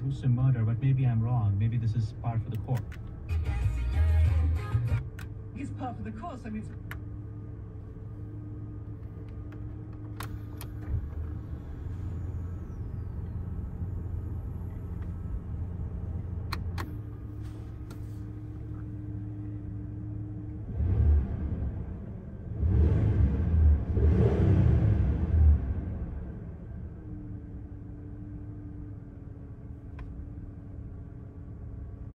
gruesome murder, but maybe I'm wrong. Maybe this is part for the course. Uh, it's part for the course. I mean,